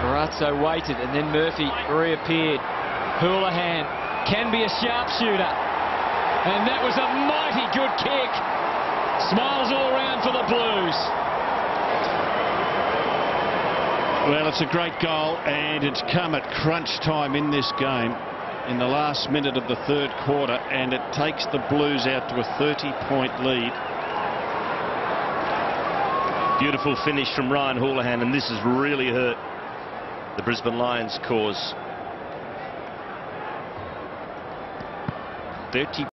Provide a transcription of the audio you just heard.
Carrazzo waited and then Murphy reappeared. Houlihan can be a sharpshooter. And that was a mighty good kick. Smiles all round for the Blues. Well, it's a great goal, and it's come at crunch time in this game in the last minute of the third quarter, and it takes the Blues out to a 30-point lead. Beautiful finish from Ryan Houlihan, and this has really hurt the Brisbane Lions cause. 30